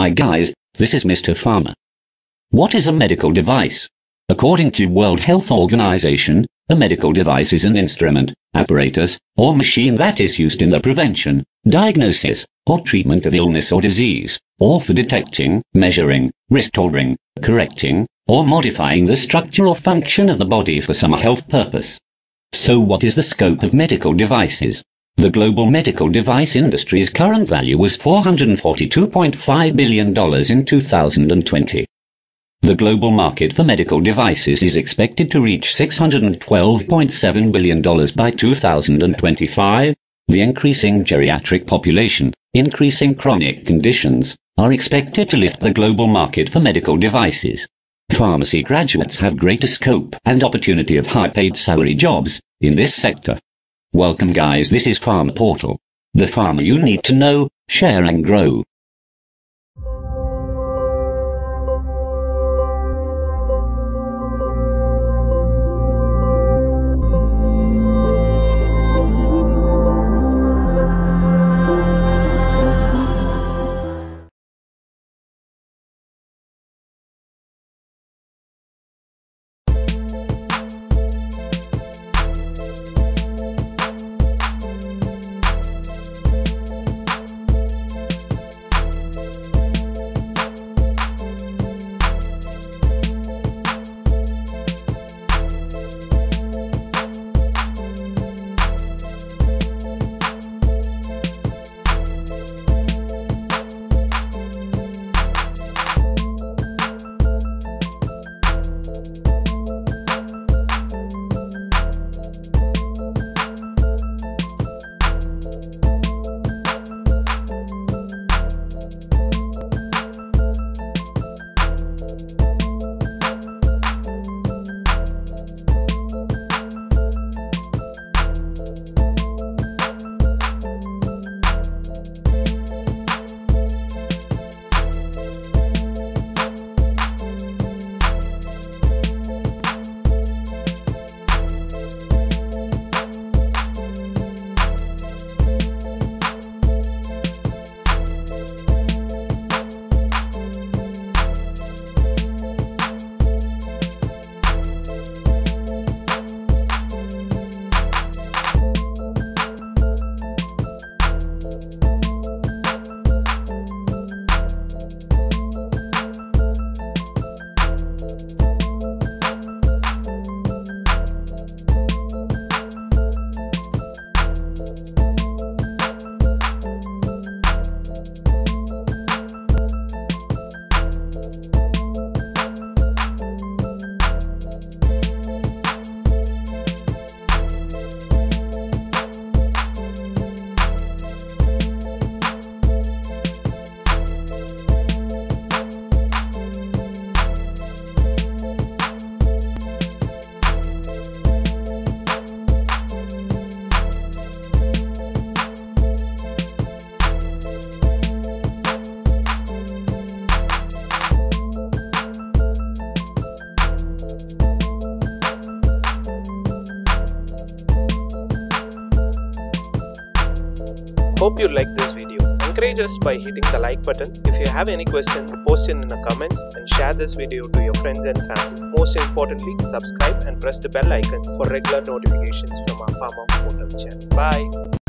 Hi guys, this is Mr. Pharma. What is a medical device? According to World Health Organization, a medical device is an instrument, apparatus, or machine that is used in the prevention, diagnosis, or treatment of illness or disease, or for detecting, measuring, restoring, correcting, or modifying the structure or function of the body for some health purpose. So what is the scope of medical devices? The global medical device industry's current value was $442.5 billion in 2020. The global market for medical devices is expected to reach $612.7 billion by 2025. The increasing geriatric population, increasing chronic conditions, are expected to lift the global market for medical devices. Pharmacy graduates have greater scope and opportunity of high-paid salary jobs in this sector. Welcome guys, this is Pharma Portal. The pharma you need to know, share and grow. Hope you like this video. Encourage us by hitting the like button. If you have any questions, post it in the comments and share this video to your friends and family. Most importantly, subscribe and press the bell icon for regular notifications from our Pharma Portal channel. Bye.